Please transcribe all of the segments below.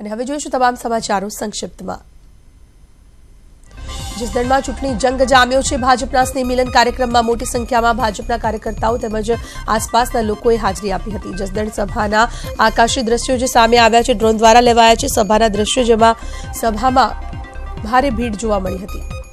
અને હવે જોઈશું તમામ સમાચારો સંક્ષિપ્તમાં. જસદણમાં ચૂંટણી જંગ જામ્યો છે, ભાજપના સ્નેહ કાર્યક્રમમાં મોટી સંખ્યામાં ભાજપના કાર્યકર્તાઓ તેમજ આસપાસના લોકોએ હાજરી આપી હતી. જસદણ સભાના આકાશી દ્રશ્યો જે સામે આવ્યા છે, ડ્રોન દ્વારા લેવાયા છે, સભાના દ્રશ્યો જેમાં સભામાં ભારે ભીડ જોવા મળી હતી.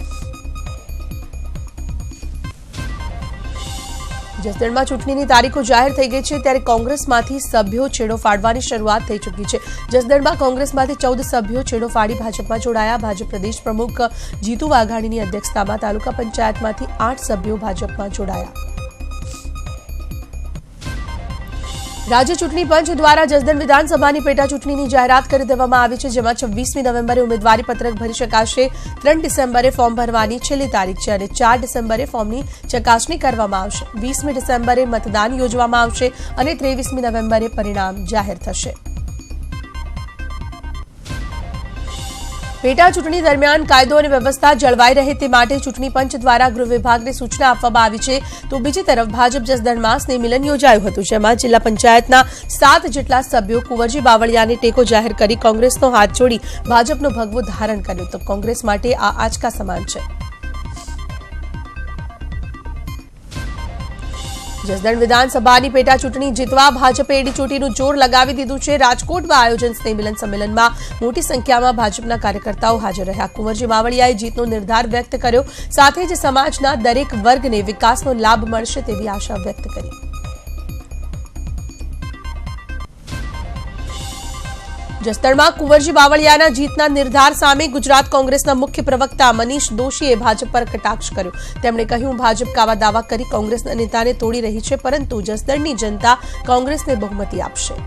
જસદણમાં ચૂંટણીની તારીખો જાહેર થઈ ગઈ છે ત્યારે કોંગ્રેસમાંથી સભ્યો છેડો ફાડવાની શરૂઆત થઈ ચૂકી છે. જસદણમાં કોંગ્રેસમાંથી ચૌદ સભ્યો છેડો ફાડી ભાજપમાં જોડાયા. ભાજપ પ્રદેશ પ્રમુખ જીતુ વાઘાણીની અધ્યક્ષતામાં તાલુકા પંચાયતમાંથી આઠ સભ્યો ભાજપમાં જોડાયા. રાજ્ય ચૂંટણી પંચ દ્વારા જસદણ વિધાનસભાની પેટા ચૂંટણીની જાહેરાત કરી દેવામાં આવી છે, જેમાં છવ્વીસમી નવેમ્બરે ઉમેદવારી પત્રક ભરી શકાશે. ત્રણ ડિસેમ્બરે ફોર્મ ભરવાની છેલ્લી તારીખ છે અને ચાર ડિસેમ્બરે ફોર્મની ચકાસણી કરવામાં આવશે. વીસમી ડિસેમ્બરે મતદાન યોજવામાં આવશે અને ત્રેવીસમી નવેમ્બરે પરિણામ જાહેર થશે. પેટા ચૂંટણી દરમિયાન કાયદો અને વ્યવસ્થા જળવાઈ રહે તે માટે ચૂંટણી પંચ દ્વારા ગૃહ વિભાગને સૂચના આપવામાં આવી છે. તો બીજી તરફ ભાજપ જસદણમાં મિલન યોજાયું હતું, જેમાં જિલ્લા પંચાયતના સાત જેટલા સભ્યો કુંવરજી બાવળિયાને ટેકો જાહેર કરી કોંગ્રેસનો હાથ જોડી ભાજપનો ભગવો ધારણ કર્યો. તો કોંગ્રેસ માટે આ આંચકા સમાન છે. જસદણ વિધાનસભાની પેટા ચૂંટણી જીતવા ભાજપે એડી ચોટીનું જોર લગાવી દીધું છે. રાજકોટમાં આયોજન સ્નેહમિલન સંમેલનમાં મોટી સંખ્યામાં ભાજપના કાર્યકર્તાઓ હાજર રહ્યા. કુંવરજી બાવળિયાએ જીતનો નિર્ધાર વ્યક્ત કર્યો. સાથે જ સમાજના દરેક વર્ગને વિકાસનો લાભ મળશે તેવી આશા વ્યક્ત કરી. જસદણમાં કુંવરજી બાવળિયાના જીતના નિર્ધાર સામે ગુજરાત કોંગ્રેસના મુખ્ય પ્રવક્તા મનીષ દોશીએ ભાજપ પર કટાક્ષ કર્યો. તેમણે કહ્યું ભાજપ કાવા દાવા કરી કોંગ્રેસના નેતાને તોડી રહી છે, પરંતુ જસદણની જનતા કોંગ્રેસને બહુમતી આપશે.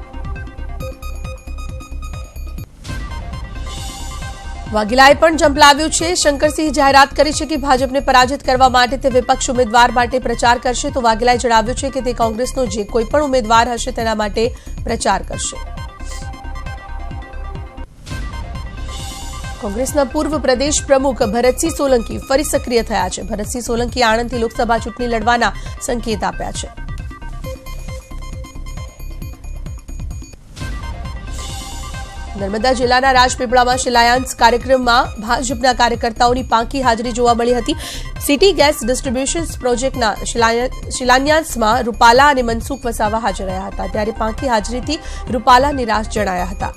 વાઘેલાએ પણ જંપલાવ્યું છે, શંકરસિંહ જાહેરાત કરી છે કે ભાજપને પરાજિત કરવા માટે તે વિપક્ષ ઉમેદવાર માટે પ્રચાર કરશે. તો વાઘેલાએ જણાવ્યું છે કે તે કોંગ્રેસનો જે કોઈ પણ ઉમેદવાર હશે તેના માટે પ્રચાર કરશે. કોંગ્રેસના પૂર્વ પ્રદેશ પ્રમુખ ભરતસિંહ સોલંકી ફરી સક્રિય થયા છે. ભરતસિંહ સોલંકી આણંદથી લોકસભા ચૂંટણી લડવાના સંકેત આપ્યા છે. નર્મદા જિલ્લાના રાજપીપળામાં શિલાન્યાસ કાર્યક્રમમાં ભાજપના કાર્યકર્તાઓની પાંખી હાજરી જોવા મળી હતી. સિટી ગેસ ડિસ્ટ્રીબ્યુશન પ્રોજેક્ટના શિલાન્યાસમાં રૂપાલા અને મનસુખ વસાવા હાજર રહ્યા હતા. ત્યારે પાંખી હાજરીથી રૂપાલા નિરાશ જણાયા હતા.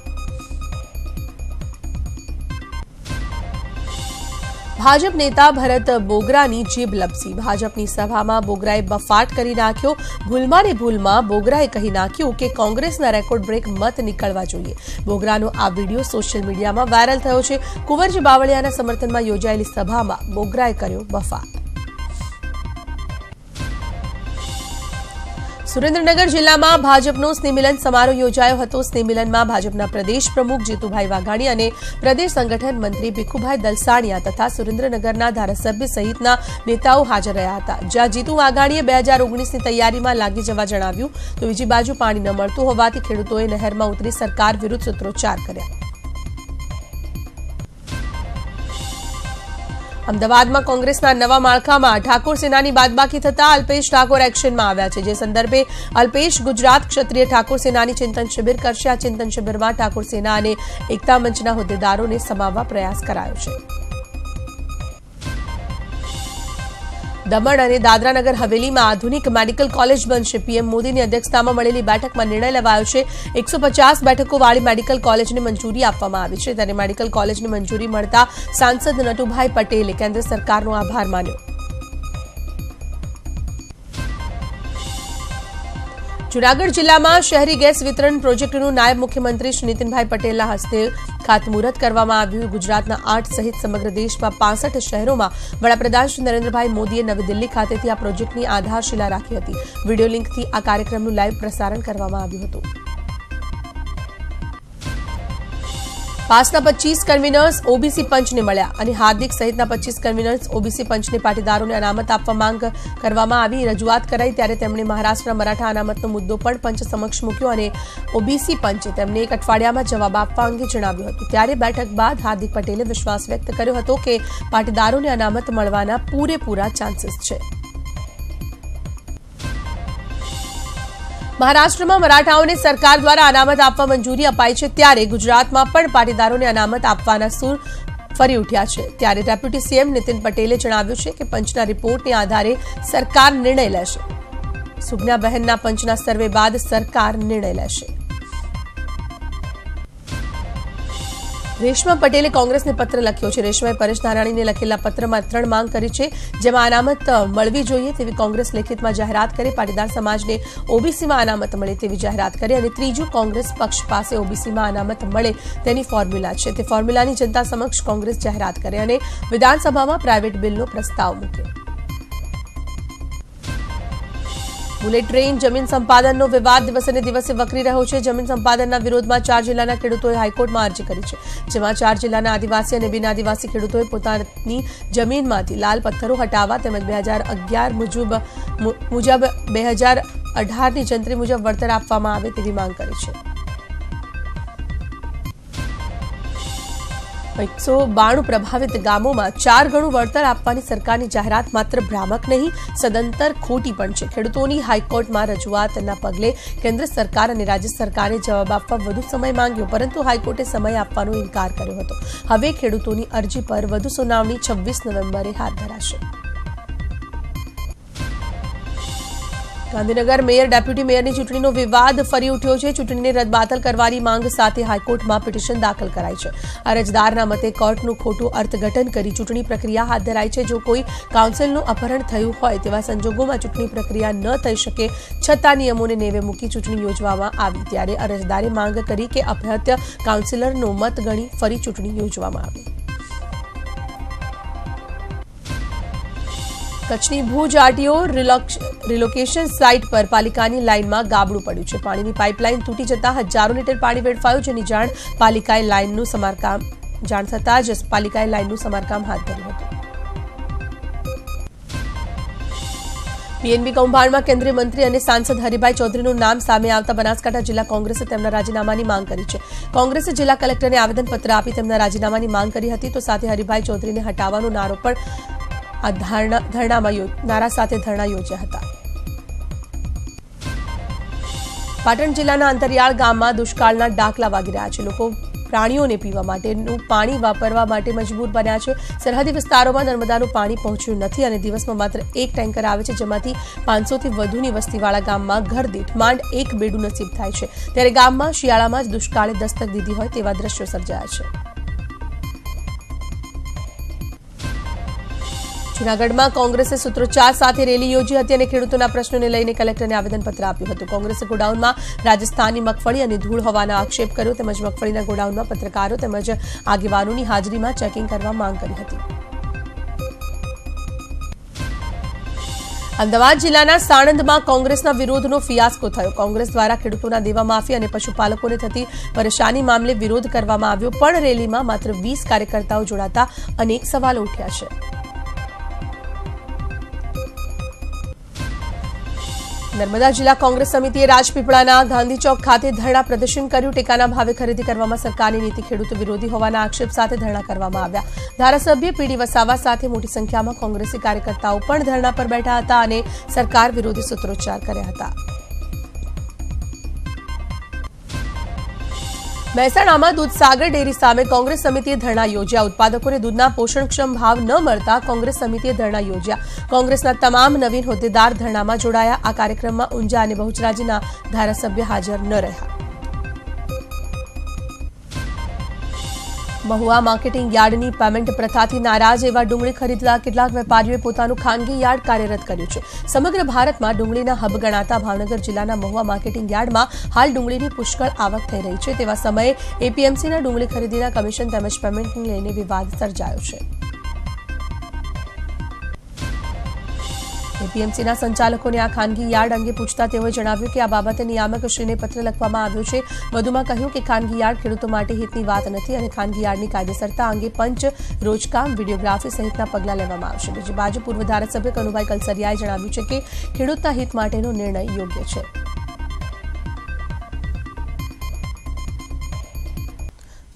ભાજપ નેતા ભરત બોગરાની જીભ લપસી. ભાજપની સભામાં બોગરાએ બફાટ કરી નાખ્યો. ભૂલમાં ને ભૂલમાં બોગરાએ કહી નાખ્યું કે કોંગ્રેસના રેકોર્ડ બ્રેક મત નીકળવા જોઈએ. બોગરાનો આ વીડિયો સોશિયલ મીડિયામાં વાયરલ થયો છે. કુંવરજી બાવળિયાના સમર્થનમાં યોજાયેલી સભામાં બોગરાએ કર્યો બફાટ. સુરેન્દ્રનગર જિલ્લામાં ભાજપનો સ્નેહમિલન સમારોહ યોજાયો હતો. સ્નેહમિલનમાં ભાજપના પ્રદેશ પ્રમુખ જીતુભાઈ વાઘાણી અને પ્રદેશ સંગઠન મંત્રી ભીખુભાઈ દલસાણિયા તથા સુરેન્દ્રનગરના ધારાસભ્ય સહિતના નેતાઓ હાજર રહ્યા હતા. જ્યાં જીતુ વાઘાણીએ બે હજાર ઓગણીસની તૈયારીમાં લાગી જવા જણાવ્યું. તો બીજી બાજુ પાણી ન મળતું હોવાથી ખેડૂતોએ નહેરમાં ઉતરી સરકાર વિરુદ્ધ સૂત્રોચ્ચાર કર્યા. અમદાવાદમાં કોંગ્રેસના નવા માળખામાં ઠાકોર સેનાની બાદબાકી થતા અલ્પેશ ઠાકોર એક્શનમાં આવ્યા છે. જે સંદર્ભે અલ્પેશ ગુજરાત ક્ષત્રિય ઠાકોર સેનાની ચિંતન શિબિર કરશે. આ ચિંતન શિબિરમાં ઠાકોર સેના અને એકતા મંચના હોદ્દેદારોને સમાવવા પ્રયાસ કરાયો છે. દમણ અને દાદરાનગર હવેલીમાં આધુનિક મેડિકલ કોલેજ બનશે. પીએમ મોદીની અધ્યક્ષતામાં મળેલી બેઠકમાં નિર્ણય લેવાયો છે. એકસો પચાસ બેઠકોવાળી મેડિકલ કોલેજને મંજૂરી આપવામાં આવી છે. ત્યારે મેડિકલ કોલેજને મંજૂરી મળતા સાંસદ નટુભાઈ પટેલે કેન્દ્ર સરકારનો આભાર માન્યો. જૂનાગઢ જિલ્લામાં શહેરી ગેસ વિતરણ પ્રોજેક્ટનું નાયબ મુખ્યમંત્રી શ્રી નીતિનભાઈ પટેલના હસ્તે ખાતમુહૂર્ત કરવામાં આવ્યું. ગુજરાતના આઠ સહિત સમગ્ર દેશમાં પાસઠ શહેરોમાં વડાપ્રધાન શ્રી નરેન્દ્રભાઈ મોદીએ નવી દિલ્હી ખાતેથી આ પ્રોજેક્ટની આધારશિલા રાખી હતી. વીડિયો લિંકથી આ કાર્યક્રમનું લાઇવ પ્રસારણ કરવામાં આવ્યું હતું. પાસના પચીસ કન્વીનર્સ ઓબીસી પંચને મળ્યા અને હાર્દિક સહિતના પચીસ કન્વીનર્સ ઓબીસી પંચને પાટીદારોને અનામત આપવા માંગ કરવામાં આવી. રજૂઆત કરાઈ ત્યારે તેમણે મહારાષ્ટ્રના મરાઠા અનામતનો મુદ્દો પણ પંચ સમક્ષ મૂક્યો અને ઓબીસી પંચે તેમને એક અઠવાડિયામાં જવાબ આપવા અંગે જણાવ્યું હતું. ત્યારે બેઠક બાદ હાર્દિક પટેલે વિશ્વાસ વ્યક્ત કર્યો હતો કે પાટીદારોને અનામત મળવાના પૂરેપૂરા ચાન્સીસ છે. મહારાષ્ટ્રમાં મરાઠાઓને સરકાર દ્વારા અનામત આપવા મંજૂરી અપાઈ છે ત્યારે ગુજરાતમાં પણ પાટીદારોને અનામત આપવાના સૂર ફરી ઉઠ્યા છે. ત્યારે ડેપ્યુટી સીએમ નીતિન પટેલે જણાવ્યું છે કે પંચના રિપોર્ટને આધારે સરકાર નિર્ણય લેશે. સુજ્ઞાબહેનના પંચના સર્વે બાદ સરકાર નિર્ણય લેશે. રેશમા પટેલે કોંગ્રેસને પત્ર લખ્યો છે. રેશમાએ પરેશ નારાણીને લખેલા પત્રમાં ત્રણ માંગ કરી છે, જેમાં અનામત મળવી જોઈએ તેવી કોંગ્રેસ લેખિતમાં જાહેરાત કરી. પાટીદાર સમાજને ઓબીસીમાં અનામત મળે તેવી જાહેરાત કરી અને ત્રીજું, કોંગ્રેસ પક્ષ પાસે ઓબીસીમાં અનામત મળે તેની ફોર્મ્યુલા છે. તે ફોર્મ્યુલાની જનતા સમક્ષ કોંગ્રેસ જાહેરાત કરે અને વિધાનસભામાં પ્રાઇવેટ બિલનો પ્રસ્તાવ મૂકે. બુલેટ ટ્રેન જમીન સંપાદનનો વિવાદ દિવસે દિવસે વકરી રહ્યો છે. જમીન સંપાદનના વિરોધમાં ચાર જિલ્લાના ખેડૂતોએ હાઈકોર્ટમાં અરજી કરી છે. જેમાં ચાર જિલ્લાના આદિવાસી અને બિન આદિવાસી ખેડૂતોએ પોતાની જમીનમાંથી લાલ પથ્થરો હટાવવા તેમજ બે હજાર અગિયાર મુજબ મુજબ બે હજાર અઢારની જંત્રી મુજબ વળતર આપવામાં આવે તેવી માંગ કરી છે. એકસો બાણું પ્રભાવિત ગામોમાં ચાર ગણું વળતર આપવાની સરકારની જાહેરાત માત્ર ભ્રામક નહીં, સદંતર ખોટી પણ છે. ખેડૂતોની હાઈકોર્ટમાં રજૂઆતના પગલે કેન્દ્ર સરકાર અને રાજ્ય સરકારે જવાબ આપવા વધુ સમય માંગ્યો, પરંતુ હાઈકોર્ટે સમય આપવાનો ઇનકાર કર્યો હતો. હવે ખેડૂતોની અરજી પર વધુ સુનાવણી છવ્વીસ નવેમ્બરે હાથ ધરાશે. ગાંધીનગર મેયર, ડેપ્યુટી મેયરની ચૂંટણીનો વિવાદ ફરી ઉઠ્યો છે. ચૂંટણીને રદબાતલ કરવાની માંગ સાથે હાઈકોર્ટમાં પિટિશન દાખલ કરાઈ છે. અરજદારના મતે કોર્ટનું ખોટું અર્થઘટન કરી ચૂંટણી પ્રક્રિયા હાથ ધરાઈ છે. જો કોઈ કાઉન્સિલનું અપહરણ થયું હોય તેવા સંજોગોમાં ચૂંટણી પ્રક્રિયા ન થઈ શકે છતાં નિયમોને નેવે મૂકી ચૂંટણી યોજવામાં આવી. ત્યારે અરજદારે માંગ કરી કે અપહત્ય કાઉન્સિલરનો મત ગણી ફરી ચૂંટણી યોજવામાં આવી. કચ્છની ભુજ આરટીઓ રિલોકેશન સાઇટ પર પાલિકાની લાઇનમાં ગાબડું પડ્યું છે. પાણીની પાઇપલાઇન તૂટી જતા હજારો લીટર પાણી વેડફાયું, જેની જાણ પાલિકાએ લાઇનનું સમારકામ જાણ થતાં જ પાલિકાએ લાઇનનું સમારકામ હાથ ધર્યું હતું. પીએનબી કૌભાંડમાં કેન્દ્રીય મંત્રી અને સાંસદ હરિભાઈ ચૌધરીનું નામ સામે આવતા બનાસકાંઠા જિલ્લા કોંગ્રેસે તેમના રાજીનામાની માંગ કરી છે. કોંગ્રેસે જિલ્લા કલેક્ટરને આવેદનપત્ર આપી તેમના રાજીનામાની માંગ કરી હતી, તો સાથે હરિભાઈ ચૌધરીને હટાવવાનો નારો પણ આ ધરણામાં નારા સાથે ધરણા યોજ્યા હતા. પાટણ જિલ્લાના અંતરિયાળ ગામમાં દુષ્કાળના ડાકલા વાગી રહ્યા છે. લોકો પ્રાણીઓને પીવા માટેનું પાણી વાપરવા માટે મજબૂર બન્યા છે. સરહદી વિસ્તારોમાં નર્મદાનું પાણી પહોંચ્યું નથી અને દિવસમાં માત્ર એક ટેન્કર આવે છે, જેમાંથી પાંચસોથી વધુની વસ્તીવાળા ગામમાં ઘર દીઠ માંડ એક બેડું નસીબ થાય છે. ત્યારે ગામમાં શિયાળામાં જ દુષ્કાળે દસ્તક દીધી હોય તેવા દ્રશ્યો સર્જાયા છે. જૂનાગઢમાં કોંગ્રેસે સૂત્રોચ્ચાર સાથે રેલી યોજી હતી અને ખેડૂતોના પ્રશ્નોને લઈને કલેક્ટરને આવેદનપત્ર આપ્યું હતું. કોંગ્રેસે ગોડાઉનમાં રાજસ્થાનની મગફળી અને ધૂળ હોવાના આક્ષેપ કર્યો તેમજ મગફળીના ગોડાઉનમાં પત્રકારો તેમજ આગેવાનોની હાજરીમાં ચેકિંગ કરવા માંગ કરી હતી. અમદાવાદ જિલ્લાના સાણંદમાં કોંગ્રેસના વિરોધનો ફિયાસ્કો થયો. કોંગ્રેસ દ્વારા ખેડૂતોના દેવા માફી અને પશુપાલકોને થતી પરેશાની મામલે વિરોધ કરવામાં આવ્યો, પણ રેલીમાં માત્ર વીસ કાર્યકર્તાઓ જોડાતા અનેક સવાલો ઉઠ્યા છે. નર્મદા જિલ્લા કોંગ્રેસ સમિતિએ રાજપીપળાના ગાંધી ચોક ખાતે ધરણા પ્રદર્શન કર્યું. ટેકાના ભાવે ખરીદી કરવામાં સરકારની નીતિ ખેડૂત વિરોધી હોવાના આક્ષેપ સાથે ધરણા કરવામાં આવ્યા. ધારાસભ્ય પીડી વસાવા સાથે મોટી સંખ્યામાં કોંગ્રેસી કાર્યકર્તાઓ પણ ધરણા પર બેઠા હતા અને સરકાર વિરોધી સૂત્રોચ્ચાર કર્યા હતા. મહેસાણામાં દૂધસાગર ડેરી સામે કોંગ્રેસ સમિતિએ ધરણા યોજ્યા. ઉત્પાદકોને દૂધના પોષણક્ષમ ભાવ ન મળતા કોંગ્રેસ સમિતિએ ધરણા યોજ્યા. કોંગ્રેસના તમામ નવીન હોદ્દેદાર ધરણામાં જોડાયા. આ કાર્યક્રમમાં ઊંઝા અને બહુચરાજીના ધારાસભ્ય હાજર ન રહ્યા. મહુવા માર્કેટિંગ યાર્ડની પેમેન્ટ પ્રથાથી નારાજ એવા ડુંગળી ખરીદતા કેટલાક વેપારીઓએ પોતાનું ખાનગી યાર્ડ કાર્યરત કર્યું છે. સમગ્ર ભારતમાં ડુંગળીના હબ ગણાતા ભાવનગર જિલ્લાના મહુવા માર્કેટિંગ યાર્ડમાં હાલ ડુંગળીની પુષ્કળ આવક થઈ રહી છે. તેવા સમયે એપીએમસીના ડુંગળી ખરીદીના કમિશન તેમજ પેમેન્ટને લઈને વિવાદ સર્જાયો છે. એપીએમસીના સંચાલકોને આ ખાનગી યાર્ડ અંગે પૂછતા તેઓએ જણાવ્યું કે આ બાબતે નિયામકશ્રીને પત્ર લખવામાં આવ્યો છે. વધુમાં કહ્યું કે ખાનગી યાર્ડ ખેડૂતો માટે હિતની વાત નથી અને ખાનગી યાર્ડની કાયદેસરતા અંગે પંચ, રોજકામ, વિડીયોગ્રાફી સહિતના પગલાં લેવામાં આવશે. બીજી બાજુ પૂર્વ ધારાસભ્ય કનુભાઈ કલસરિયાએ જણાવ્યું છે કે ખેડૂતના હિત માટેનો નિર્ણય યોગ્ય છે.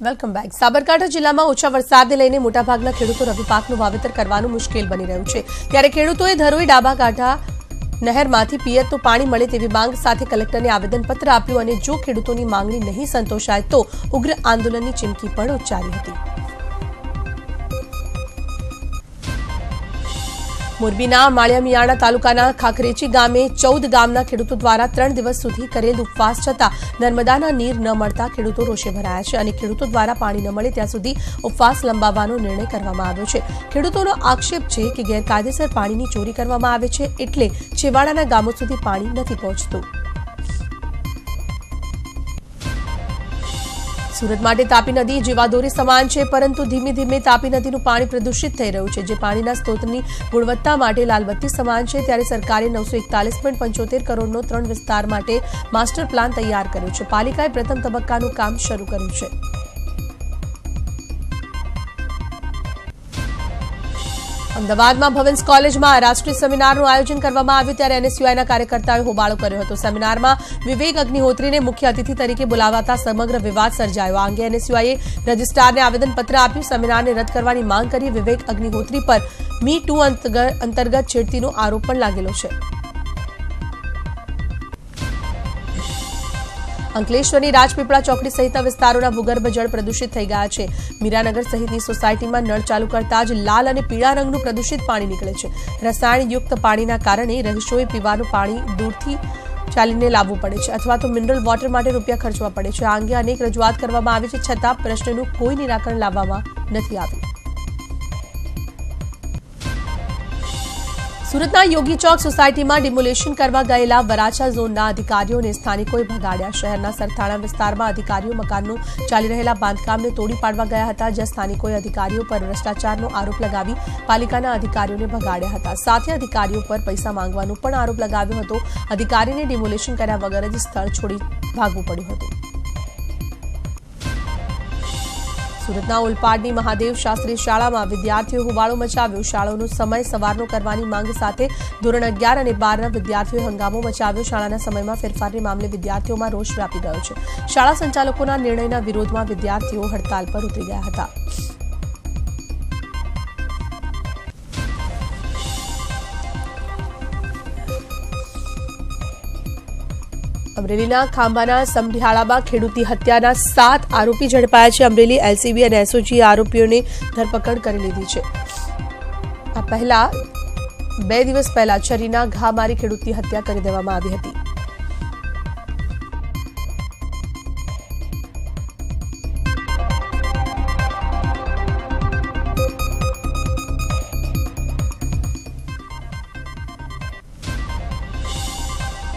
વેલકમ બેક સાબરકાંઠા જિલ્લામાં ઓછા વરસાદને લઈને મોટાભાગના ખેડૂતો રવિ પાકનું વાવેતર કરવાનું મુશ્કેલ બની રહ્યું છે. ત્યારે ખેડૂતોએ ધરોઈ ડાબા કાંઠા નહેરમાંથી પિયતનું પાણી મળે તેવી માંગ સાથે કલેક્ટરને આવેદનપત્ર આપ્યું અને જો ખેડૂતોની માંગણી નહીં સંતોષાય તો ઉગ્ર આંદોલનની ચીમકી પણ ઉચ્ચારી હતી. મોરબીના માળિયામિયાણા તાલુકાના ખાખરેચી ગામે ચૌદ ગામના ખેડૂતો દ્વારા ત્રણ દિવસ સુધી કરેલ ઉપવાસ છતાં નર્મદાના નીર ન મળતા ખેડૂતો રોષે ભરાયા છે અને ખેડૂતો દ્વારા પાણી ન મળે ત્યાં સુધી ઉપવાસ લંબાવવાનો નિર્ણય કરવામાં આવ્યો છે. ખેડૂતોનો આક્ષેપ છે કે ગેરકાયદેસર પાણીની ચોરી કરવામાં આવે છે એટલે છેવાડાના ગામો સુધી પાણી નથી પહોંચતું. સુરત માટે તાપી નદી જીવાદોરી સમાન છે, પરંતુ ધીમે ધીમે તાપી નદીનું પાણી પ્રદૂષિત થઈ રહ્યું છે. જે પાણીના સ્ત્રોતની ગુણવત્તા માટે લાલબત્તી સમાન છે, ત્યારે સરકારે નવસો એકતાલીસ પોઈન્ટ પંચોતેર કરોડનો ત્રણ વિસ્તાર માટે માસ્ટર પ્લાન તૈયાર કર્યો છે. પાલિકાએ પ્રથમ તબક્કાનું કામ શરૂ કર્યું છે. અમદાવાદમાં ભવન્સ કોલેજમાં રાષ્ટ્રીય સેમિનારનું આયોજન કરવામાં આવ્યું ત્યારે એનએસયુઆઈના કાર્યકર્તાઓએ હોબાળો કર્યો હતો. સેમિનારમાં વિવેક અગ્નિહોત્રીને મુખ્ય અતિથિ તરીકે બોલાવાતા સમગ્ર વિવાદ સર્જાયો. આ અંગે એનએસયુઆઈએ રજીસ્ટ્રારને આવેદનપત્ર આપ્યું. સેમિનારને રદ કરવાની માંગ કરી વિવેક અગ્નિહોત્રી પર મી ટુ અંતર્ગત છેડતીનો આરોપ પણ લાગેલો છે. અંકલેશ્વરની રાજપીપળા ચોકડી સહિતના વિસ્તારોના ભૂગર્ભ જળ પ્રદૂષિત થઈ ગયા છે. મીરાનગર સહિતની સોસાયટીમાં નળ ચાલુ કરતા જ લાલ અને પીળા રંગનું પ્રદૂષિત પાણી નીકળે છે. રસાયણયુક્ત પાણીના કારણે રહીશોએ પીવાનું પાણી દૂરથી ચાલીને લાવવું પડે છે અથવા તો મિનરલ વોટર માટે રૂપિયા ખર્ચવા પડે છે. આ અંગે અનેક રજૂઆત કરવામાં આવી છે છતાં પ્રશ્નનું કોઈ નિરાકરણ લાવવામાં નથી આવ્યું. સુરતના યોગી ચોક સોસાયટીમાં ડિમોલેશન કરવા ગયેલા વરાછા ઝોનના અધિકારીઓને સ્થાનિકોએ ભગાડ્યા. શહેરના સરથાણા વિસ્તારમાં અધિકારીઓ મકાનનું ચાલી રહેલા બાંધકામને તોડી પાડવા ગયા હતા, જ્યાં સ્થાનિકોએ અધિકારીઓ પર ભ્રષ્ટાચારનો આરોપ લગાવી પાલિકાના અધિકારીઓને ભગાડ્યા હતા. સાથે અધિકારીઓ પર પૈસા માંગવાનો પણ આરોપ લગાવ્યો હતો. અધિકારીને ડિમોલેશન કર્યા વગર જ સ્થળ છોડી ભાગવું પડ્યું હતું. સુરતના ઓલપાડની મહાદેવ શાસ્ત્રી શાળામાં વિદ્યાર્થીઓ હોબાળો મચાવ્યો. શાળાનો સમય સવારનો કરવાની માંગ સાથે ધોરણ અગિયાર અને બારના વિદ્યાર્થીઓએ હંગામો મચાવ્યો. શાળાના સમયમાં ફેરફારની મામલે વિદ્યાર્થીઓમાં રોષ વ્યાપી ગયો છે. શાળા સંચાલકોના નિર્ણયના વિરોધમાં વિદ્યાર્થીઓ હડતાલ પર ઉતરી ગયા હતા. અમરેલીના ખાંભાના સમઢિયાળામાં ખેડૂતી હત્યાના સાત આરોપી ઝડપાયા છે. અમરેલી એલસીબી અને એસઓજીએ આરોપીઓની ધરપકડ કરી લીધી છે. આ પહેલા બે દિવસ પહેલા છરીના ઘા મારી ખેડૂતની હત્યા કરી દેવામાં આવી હતી.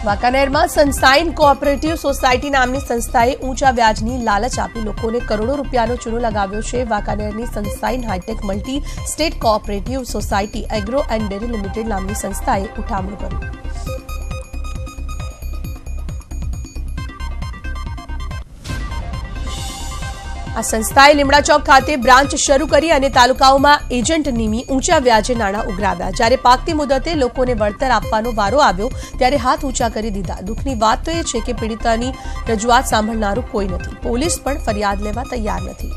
વાંકાનેરમાં સનસાઇન કોઓપરેટિવ સોસાયટી નામની સંસ્થાએ ઊંચા વ્યાજની લાલચ આપી લોકોને કરોડો રૂપિયાનો ચૂનો લગાવ્યો છે. વાંકાનેરની sunshine hitech multi state cooperative society agro and dairy limited નામની સંસ્થાએ ઉઠામણું કર્યું આ સંસ્થાએ લીમડા ચોક ખાતે બ્રાન્ચ શરૂ કરી અને તાલુકાઓમાં એજન્ટ નીમી ઊંચા વ્યાજે નાણાં ઉઘરાવ્યા. જ્યારે પાકતી મુદતે લોકોને વળતર આપવાનો વારો આવ્યો, ત્યારે હાથ ઊંચા કરી દીધા. દુઃખની વાત તો એ છે કે પીડિતાની રજૂઆત સાંભળનારું કોઈ નથી. પોલીસ પણ ફરિયાદ લેવા તૈયાર નથી.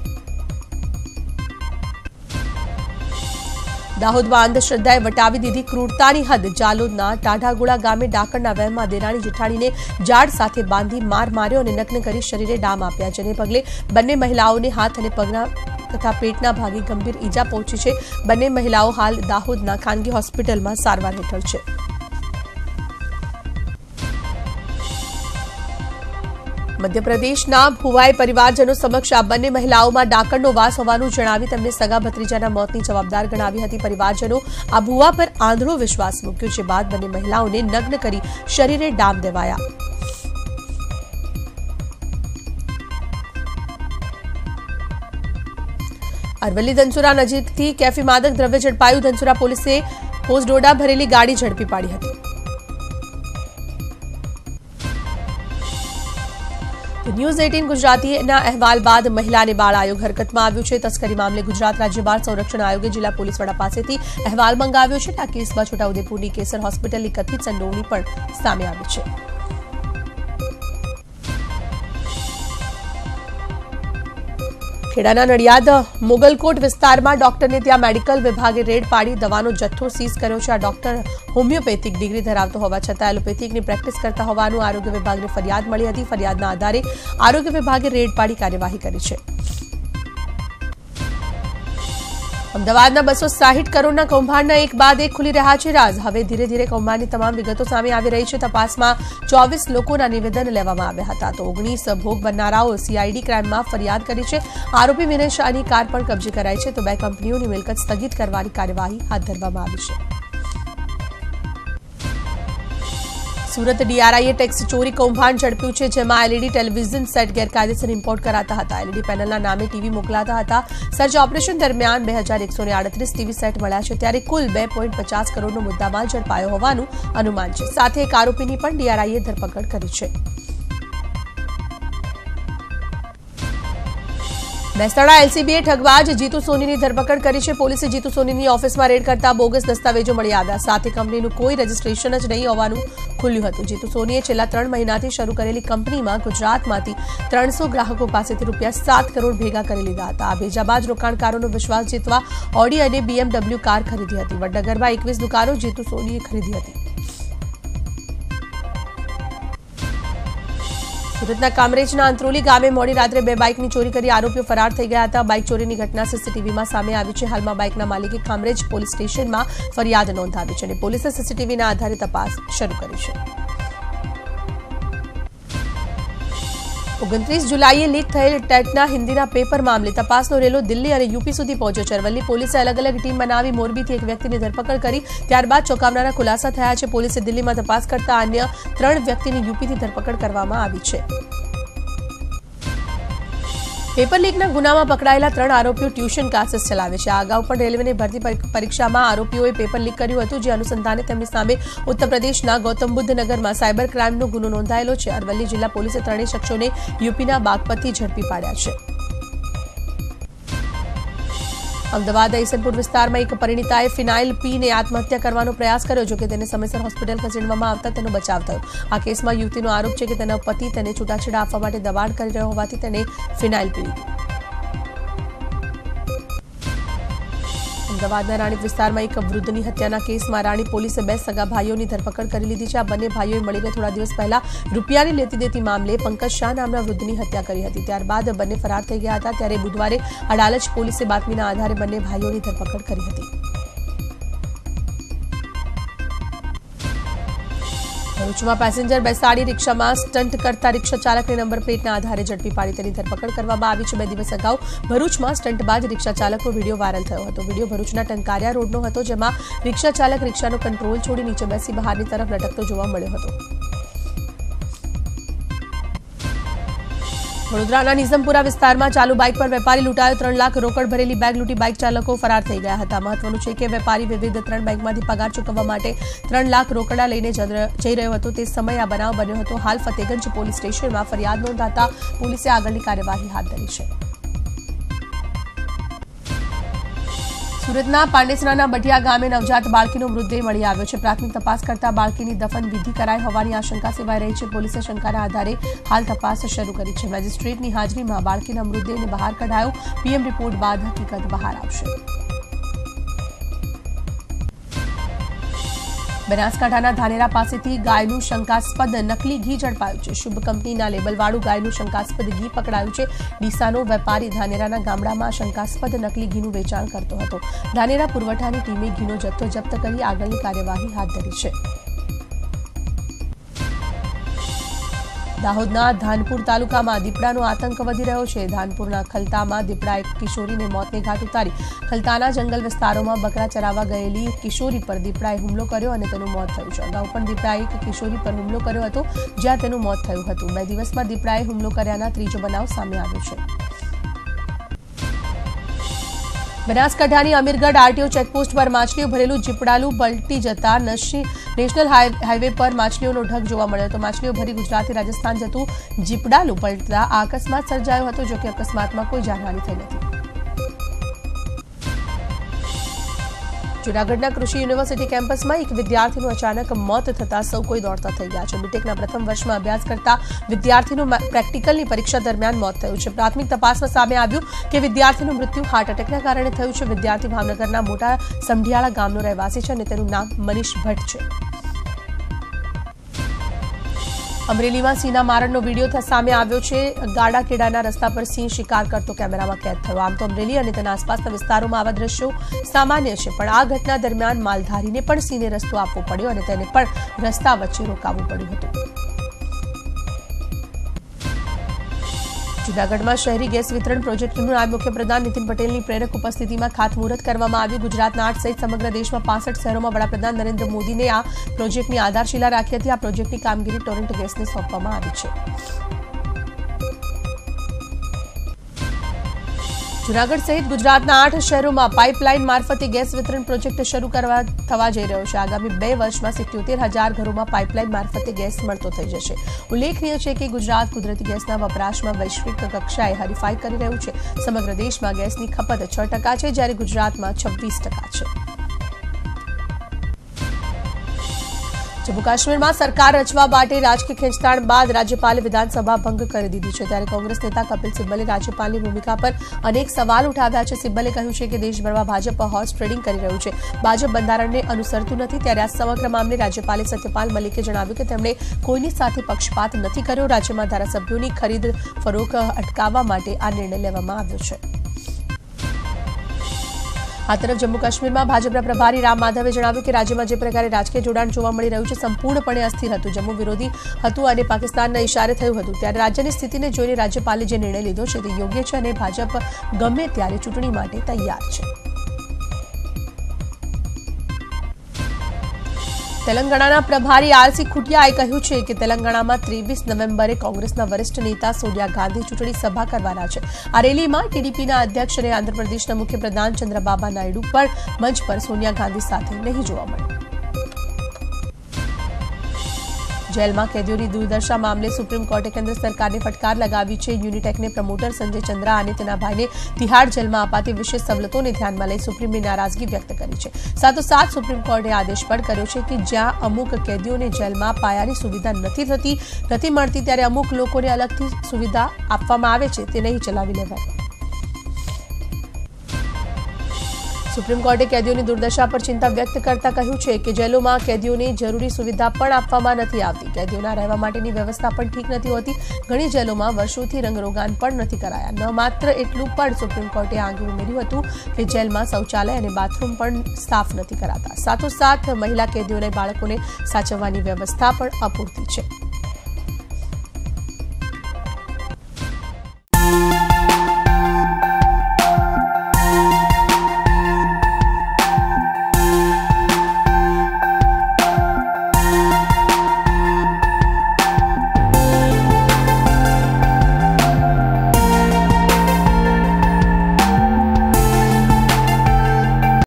દાહોદમાં અંધશ્રદ્ધાએ વટાવી દીધી ક્રૂરતાની હદ. જાલોદના ટાઢાગુડા ગામે ડાકણના વહેમમાં દેરાણી જેઠાણીને જાડ સાથે બાંધી માર માર્યો અને નગ્ન કરી શરીરે ડામ આપ્યા જેને પગલે બંને મહિલાઓને હાથ અને પગના તથા પેટના ભાગે ગંભીર ઈજા પહોંચી છે. બંને મહિલાઓ હાલ દાહોદના ખાનગી હોસ્પિટલમાં સારવાર હેઠળ છે. મધ્યપ્રદેશના ભુવાઈ પરિવારજનો સમક્ષ આ બંને મહિલાઓમાં ડાકણનો વાસ હોવાનું જણાવી તેમને સગા ભત્રીજાના મોતની જવાબદાર ગણાવી હતી. પરિવારજનો આ ભુવા પર આંધળો વિશ્વાસ મૂક્યો, જે બાદ બંને મહિલાઓને નગ્ન કરી શરીરે ડામ દેવાયા. અરવલ્લી ધનસુરા નજીકથી કેફી માદક દ્રવ્ય ઝડપાયું. ધનસુરા પોલીસે પોસ્ટડોડા ભરેલી ગાડી ઝડપી પાડી હતી. ન્યૂઝ એટીન ગુજરાતીના અહેવાલ બાદ મહિલાને બાળ આયોગ હરકતમાં આવ્યું છે. તસ્કરી મામલે ગુજરાત રાજ્ય બાળ સંરક્ષણ આયોગે જિલ્લા પોલીસ વડા પાસેથી અહેવાલ મંગાવ્યો છે આ કેસમાં છોટાઉદેપુરની કેસર હોસ્પિટલની કથિત સંડોવણી પણ સામે આવી છે. ખેડાના નડિયાદ મુગલકોટ વિસ્તારમાં ડોક્ટરને ત્યાં મેડિકલ વિભાગે રેડ પાડી દવાનો જથ્થો સીઝ કર્યો છે. આ ડોક્ટર હોમિયોપેથિક ડિગ્રી ધરાવતો હોવા છતાં એલોપેથિકની પ્રેક્ટિસ કરતા હોવાનું આરોગ્ય વિભાગને ફરિયાદ મળી હતી. ફરિયાદના આધારે આરોગ્ય વિભાગે રેડ પાડી કાર્યવાહી કરી છે. અમદાવાદના બસો સાહીઠ કરોડના કૌભાંડના એક બાદ એક ખુલી રહ્યા છે રાજ. હવે ધીરે ધીરે કૌભાંડની તમામ વિગતો સામે આવી રહી છે. તપાસમાં ચોવીસ લોકોના નિવેદન લેવામાં આવ્યા હતા. તો ઓગણીસ ભોગ બનનારાઓ સીઆઈડી ક્રાઇમમાં ફરિયાદ કરી છે. આરોપી વિનય શાહની કાર પણ કબજે કરાઈ છે. તો બે કંપનીઓની મિલકત સ્થગિત કરવાની કાર્યવાહી હાથ ધરવામાં આવી છે. સુરત ડીઆરઆઈએ ટેક્સ ચોરી કૌભાંડ ઝડપ્યું છે, જેમાં એલઈડી ટેલિવિઝન સેટ ગેરકાયદેસર ઇમ્પોર્ટ કરાતા હતા. એલઈડી પેનલના નામે ટીવી મોકલાતા હતા. સર્ચ ઓપરેશન દરમિયાન બે હજાર એકસો આડત્રીસ ટીવી સેટ મળ્યા છે, ત્યારે કુલ બે પોઈન્ટ પચાસ કરોડનો મુદ્દામાલ ઝડપાયો હોવાનું અનુમાન છે. સાથે એક આરોપીની પણ ડીઆરઆઈએ ધરપકડ કરી છે. મહેસાણા એલસીબીએ ઠગબાજ જીતુ સોનીની ધરપકડ કરી છે. પોલીસે જીતુ સોનીની ઓફિસમાં રેડ કરતા બોગસ દસ્તાવેજો મળી આવ્યા. સાથે કંપનીનું કોઈ રજીસ્ટ્રેશન જ નહીં હોવાનું ખુલ્યું હતું. જીતુ સોનીએ છેલ્લા ત્રણ મહિનાથી શરૂ કરેલી કંપનીમાં ગુજરાતમાંથી ત્રણસો ગ્રાહકો પાસેથી રૂપિયા સાત કરોડ ભેગા કરી લીધા હતા. આ ભેજાબાજ રોકાણકારોનો વિશ્વાસ જીતવા ઓડી અને બીએમડબલ્યુ કાર ખરીદી હતી. વડનગરમાં એકવીસ દુકાનો જીતુ સોનીએ ખરીદી હતી. સુરતના કામરેજના અંત્રોલી ગામે મોડી રાત્રે બે બાઇકની ચોરી કરી આરોપીઓ ફરાર થઈ ગયા હતા. બાઇક ચોરીની ઘટના સીસીટીવીમાં સામે આવી છે. હાલમાં બાઇકના માલિકે કામરેજ પોલીસ સ્ટેશનમાં ફરિયાદ નોંધાવી છે અને પોલીસે સીસીટીવીના આધારે તપાસ શરૂ કરી છે. ઓગણત્રીસ જુલાઈએ લીક થયેલ ટેટના હિન્દીના પેપર મામલે તપાસનો રેલો દિલ્હી અને યુપી સુધી પહોંચ્યો. છે અરવલ્લી પોલીસે અલગ અલગ ટીમ બનાવી મોરબીથી એક વ્યક્તિની ધરપકડ કરી. ત્યારબાદ ચોંકાવનારા ખુલાસા થયા છે. પોલીસે દિલ્હીમાં તપાસ કરતા અન્ય ત્રણ વ્યક્તિની યુપીથી ધરપકડ કરવામાં આવી છે. પેપર લીકના ગુનામાં પકડાયેલા ત્રણ આરોપીઓ ટ્યુશન ક્લાસીસ ચલાવે છે. આ અગાઉ પણ રેલવેની ભરતી પરીક્ષામાં આરોપીઓએ પેપર લીક કર્યું હતું, જે અનુસંધાને તેમની સામે ઉત્તર પ્રદેશના ગૌતમ બુદ્ધ નગરમાં સાયબર ક્રાઇમનો ગુનો નોંધાયેલો છે. અરવલ્લી જિલ્લા પોલીસે ત્રણેય શખ્સોને યુપીના બાગપતથી ઝડપી પાડ્યા છે. અમદાવાદ ઐસનપુર વિસ્તારમાં એક પરિણીતાએ ફિનાઇલ પીને આત્મહત્યા કરવાનો પ્રયાસ કર્યો, જો કે તેને સમયસર હોસ્પિટલ ખસેડવામાં આવતા તેનો બચાવ થયો. આ કેસમાં યુવતીનો આરોપ છે કે તેના પતિ તેને છૂટાછેડા આપવા માટે દબાણ કરી રહ્યો હોવાથી તેને ફિનાઇલ પી લીધું અમદાવાદના રાણીપ વિસ્તારમાં એક વૃદ્ધની હત્યાના કેસમાં રાણી પોલીસે બે સગા ભાઈઓની ધરપકડ કરી લીધી છે. આ બંને ભાઈઓએ મળીને થોડા દિવસ પહેલા રૂપિયાની લેતી દેતી મામલે પંકજ શાહ નામના વૃદ્ધની હત્યા કરી હતી. ત્યારબાદ બંને ફરાર થઈ ગયા હતા. ત્યારે બુધવારે અડાલજ પોલીસે બાતમીના આધારે બંને ભાઈઓની ધરપકડ કરી હતી. ભરૂચમાં પેસેન્જર બેસાડી રિક્ષામાં સ્ટન્ટ કરતા રિક્ષા ચાલકને નંબર પ્લેટના આધારે ઝડપી પાડી તેની ધરપકડ કરવામાં આવી છે. બે દિવસ અગાઉ ભરૂચમાં સ્ટન્ટબાજ રિક્ષા ચાલકનો વીડિયો વાયરલ થયો હતો. વીડિયો ભરૂચના ટંકારિયા રોડનો હતો, જેમાં રિક્ષા ચાલક રિક્ષાનો કંટ્રોલ છોડી નીચે બેસી બહારની તરફ લટકતો જોવા મળ્યો હતો. વડોદરાના નિઝમપુરા વિસ્તારમાં ચાલુ બાઇક પર વેપારી લૂંટાયો ત્રણ લાખ રોકડ ભરેલી બેગ લૂંટી બાઇક ચાલકો ફરાર થઈ ગયા હતા. મહત્વનું છે કે વેપારી વિવિધ ત્રણ બેંકમાંથી પગાર ચૂકવવા માટે ત્રણ લાખ રોકડા લઈને જઈ રહ્યો હતો. તે સમયે આ બનાવ બન્યો હતો. હાલ ફતેગંજ પોલીસ સ્ટેશનમાં ફરિયાદ નોંધાતા પોલીસે આગળની કાર્યવાહી હાથ ધરી છે. સુરતના પાંડેસરાના બઢિયા ગામે નવજાત બાળકીનો મૃતદેહ મળી આવ્યો છે. પ્રાથમિક તપાસ કરતા બાળકીની દફન વિધિ કરાઈ હોવાની આશંકા સેવાઈ રહી છે. પોલીસે શંકાના આધારે હાલ તપાસ શરૂ કરી છે. મેજિસ્ટ્રેટની હાજરીમાં બાળકીના મૃતદેહને બહાર કઢાયો. પીએમ રિપોર્ટ બાદ હકીકત બહાર આવશે. બનાસકાંઠાના ધાનેરા પાસેથી ગાયનું શંકાસ્પદ નકલી ઘી ઝડપાયું છે. શુભ કંપનીના લેબલવાળું ગાયનું શંકાસ્પદ ઘી પકડાયું છે. ડીસાનો વેપારી ધાનેરાના ગામડામાં શંકાસ્પદ નકલી ઘીનું વેચાણ કરતો હતો. ધાનેરા પુરવઠાની ટીમે ઘીનો જથ્થો જપ્ત કરી આગળની કાર્યવાહી હાથ ધરી છે. દાહોદના ધાનપુર તાલુકામાં દીપડાનો આતંક વધી રહ્યો છે. ધાનપુરના ખલતામાં દીપડા એક કિશોરીને મોતને ઘાટ ઉતારી. ખલતાના જંગલ વિસ્તારોમાં બકરા ચરાવવા ગયેલી કિશોરી પર દીપડાએ હુમલો કર્યો અને તેનું મોત થયું છે. અગાઉ પણ દીપડાએ એક કિશોરી પર હુમલો કર્યો હતો, જ્યાં તેનું મોત થયું હતું. બે દિવસમાં દીપડાએ હુમલો કર્યાના ત્રીજો બનાવ સામે આવ્યો છે. બનાસકાંઠાની અમીરગઢ આરટીઓ ચેકપોસ્ટ પર માછલીઓ ભરેલું જીપડાલું પલટી જતા નેશનલ હાઈવે પર માછલીઓનો ઢગ જોવા મળ્યો હતો. માછલીઓ ભરી ગુજરાતથી રાજસ્થાન જતું જીપડાલું પલટતા આ અકસ્માત સર્જાયો હતો, જો કે અકસ્માતમાં કોઈ જાનહાની થઈ નથી. જૂનાગઢના કૃષિ યુનિવર્સિટી કેમ્પસમાં એક વિદ્યાર્થીનું અચાનક મોત થતા સૌ કોઈ દોડતા થઈ ગયા છે. બીટેકના પ્રથમ વર્ષમાં અભ્યાસ કરતા વિદ્યાર્થીનું પ્રેક્ટિકલની પરીક્ષા દરમિયાન મોત થયું છે. પ્રાથમિક તપાસમાં સામે આવ્યું કે વિદ્યાર્થીનું મૃત્યુ હાર્ટ એટેકના કારણે થયું છે. વિદ્યાર્થી ભાવનગરના મોટા સમઢિયાળા ગામનો રહેવાસી છે અને તેનું નામ મનીષ ભટ્ટ છે. અમરેલીમાં સિંહના મારણનો વીડિયો સામે આવ્યો છે. ગાડા કેડાના રસ્તા પર સિંહ શિકાર કરતો કેમેરામાં કેદ થયો. આમ તો અમરેલી અને તેના આસપાસના વિસ્તારોમાં આવા દ્રશ્યો સામાન્ય છે, પણ આ ઘટના દરમિયાન માલધારીને પણ સિંહને રસ્તો આપવો પડ્યો અને તેને પણ રસ્તા વચ્ચે રોકાવવું પડ્યું હતું. જૂનાગઢમાં શહેરી ગેસ વિતરણ પ્રોજેક્ટનું નાયબ મુખ્યપ્રધાન નીતિન પટેલની પ્રેરક ઉપસ્થિતિમાં ખાતમુહૂર્ત કરવામાં આવ્યું. ગુજરાતના આઠ સહિત સમગ્ર દેશમાં પાસઠ શહેરોમાં વડાપ્રધાન નરેન્દ્ર મોદીને આ પ્રોજેક્ટની આધારશિલા રાખી હતી. આ પ્રોજેક્ટની કામગીરી ટોરન્ટ ગેસને સોંપવામાં આવી છે. જૂનાગઢ સહિત ગુજરાતના આઠ શહેરોમાં પાઇપલાઇન મારફતે ગેસ વિતરણ પ્રોજેક્ટ શરૂ કરવા થવા જઈ રહ્યો છે. આગામી બે વર્ષમાં સિત્યોતેર હજાર ઘરોમાં પાઇપલાઇન મારફતે ગેસ મળતો થઈ જશે. ઉલ્લેખનીય છે કે ગુજરાત કુદરતી ગેસના વપરાશમાં વૈશ્વિક કક્ષાએ હરીફાઈ કરી રહ્યું છે. સમગ્ર દેશમાં ગેસની ખપત છ ટકા છે, જ્યારે ગુજરાતમાં છવ્વીસ ટકા છે. જમ્મુ કાશ્મીરમાં સરકાર રચવા માટે રાજકીય ખેંચતાણ બાદ રાજ્યપાલે વિધાનસભા ભંગ કરી દીધી છે. ત્યારે કોંગ્રેસ નેતા કપિલ સિબ્બલે રાજ્યપાલની ભૂમિકા પર અનેક સવાલ ઉઠાવ્યા છે. સિબ્બલે કહ્યું છે કે દેશભરમાં ભાજપ હોર્સ ટ્રેડિંગ કરી રહ્યું છે. ભાજપ બંધારણને અનુસરતું નથી. ત્યારે આ સમગ્ર મામલે રાજ્યપાલે સત્યપાલ મલિકે જણાવ્યું કે તેમણે કોઈની સાથે પક્ષપાત નથી કર્યો. રાજ્યમાં ધારાસભ્યોની ખરીદ ફરોખ અટકાવવા માટે આ નિર્ણય લેવામાં આવ્યો છે. આ તરફ જમ્મુ કાશ્મીરમાં ભાજપના પ્રભારી રામ માધવે જણાવ્યું કે રાજ્યમાં જે પ્રકારે રાજકીય જોડાણ જોવા મળી રહ્યું છે, સંપૂર્ણપણે અસ્થિર હતું. જમ્મુ વિરોધી હતું અને પાકિસ્તાનના ઇશારે થયું હતું. ત્યારે રાજ્યની સ્થિતિને જોઈને રાજ્યપાલે જે નિર્ણય લીધો છે તે યોગ્ય છે અને ભાજપ ગમે ત્યારે ચૂંટણી માટે તૈયાર છે. તેલંગાણાના પ્રભારી આરસી ખુટિયાએ કહ્યું છે કે તેલંગાણામાં ત્રેવીસ નવેમ્બરે કોંગ્રેસના વરિષ્ઠ નેતા સોનિયા ગાંધી ચૂંટણી સભા કરવાના છે. આ રેલીમાં ટીડીપીના અધ્યક્ષ અને આંધ્રપ્રદેશના મુખ્યપ્રધાન ચંદ્રબાબા નાયડુ પણ મંચ પર સોનિયા ગાંધી સાથે નહીં જોવા મળ્યા. જેલમાં કેદીઓની દુર્દશા મામલે સુપ્રીમ કોર્ટે કેન્દ્ર સરકારને ફટકાર લગાવી છે. યુનિટેકને પ્રમોટર સંજય ચંદ્રા અને તેના ભાઈને તિહાડ જેલમાં અપાતી વિશેષ સવલતોને ધ્યાનમાં લઈ સુપ્રીમની નારાજગી વ્યક્ત કરી છે. સાથોસાથ સુપ્રીમ કોર્ટે આદેશ પણ કર્યો છે કે જ્યાં અમુક કેદીઓને જેલમાં પાયાની સુવિધા નથી થતી, નથી મળતી, ત્યારે અમુક લોકોને અલગથી સુવિધા આપવામાં આવે છે. તે નહીં ચલાવી લેવાય. સુપ્રીમ કોર્ટે કેદીઓની દુર્દશા પર ચિંતા વ્યક્ત કરતા કહ્યું છે કે જેલોમાં કેદીઓને જરૂરી સુવિધા પણ આપવામાં નથી આવતી. કેદીઓના રહેવા માટેની વ્યવસ્થા પણ ઠીક નથી હોતી. ઘણી જેલોમાં વર્ષોથી રંગરોગાન પણ નથી કરાયા. ન માત્ર એટલું પણ સુપ્રીમ કોર્ટે આગે ઉમેર્યું હતું કે જેલમાં શૌચાલય અને બાથરૂમ પણ સાફ નથી કરાતા. સાથોસાથ મહિલા કેદીઓને બાળકોને સાચવવાની વ્યવસ્થા પણ અપૂરતી છે.